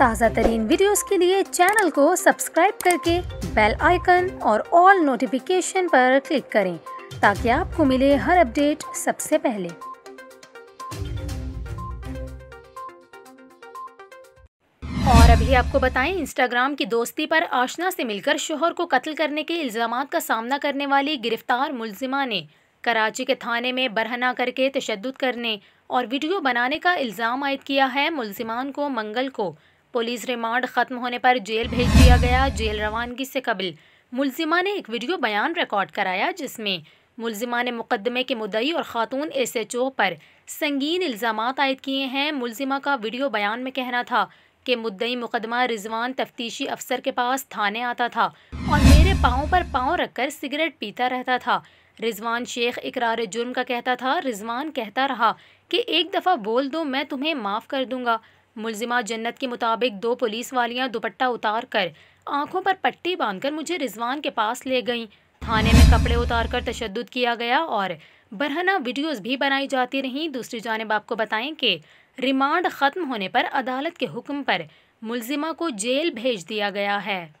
ताज़ा तरीन वीडियोज़ के लिए चैनल को सब्सक्राइब करके बेल आइकन और ऑल नोटिफिकेशन पर क्लिक करें, ताकि आपको मिले हर अपडेट सबसे पहले। और अभी आपको बताएँ इंस्टाग्राम की दोस्ती पर आशना से मिलकर शोहर को कत्ल करने के इल्ज़ाम का सामना करने वाली गिरफ़्तार मुलजिमा ने कराची के थाने में बरहना करके तशद करने और वीडियो बनाने का इल्ज़ाम आयद किया है मुलजिमान को, मंगल को। पुलिस रिमांड ख़त्म होने पर जेल भेज दिया गया। जेल रवानगी से कबल। मुलजिमा ने एक वीडियो बयान रिकॉर्ड कराया, जिसमें मुलजिमा ने मुकदमे के मुदई और ख़ातून एस एच ओ पर संगीन इल्ज़ाम आयद किए हैं। मुलजिमा का वीडियो बयान में कहना था कि मुद्दई मुकदमा रिजवान तफ्तीशी अफसर के पास थाने आता था और मेरे पाँव पर पाँव रखकर सिगरेट पीता रहता था। रिजवान शेख इकरार जुर्म का कहता था, रिजवान कहता रहा कि एक दफ़ा बोल दो, मैं तुम्हें माफ़ कर दूँगा। मुलजिमा जन्नत के मुताबिक दो पुलिस वालियाँ दुपट्टा उतार कर आँखों पर पट्टी बांधकर मुझे रिजवान के पास ले गईं। थाने में कपड़े उतार कर तशद किया गया और बरहना वीडियोस भी बनाई जाती रहीं। दूसरी जानब आपको बताएँ कि रिमांड ख़त्म होने पर अदालत के हुक्म पर मुलजिमा को जेल भेज दिया गया है।